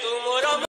tu.